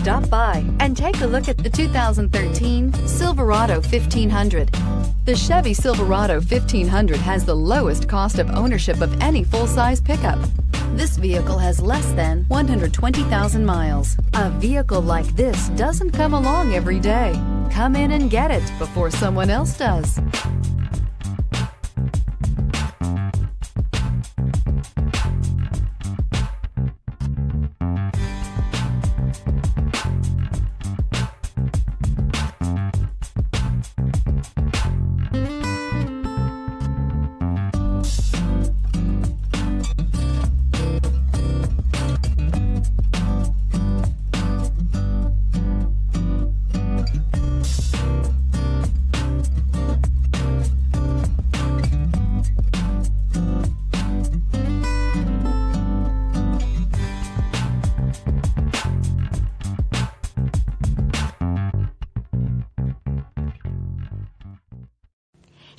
Stop by and take a look at the 2013 Silverado 1500. The Chevy Silverado 1500 has the lowest cost of ownership of any full-size pickup. This vehicle has less than 120,000 miles. A vehicle like this doesn't come along every day. Come in and get it before someone else does.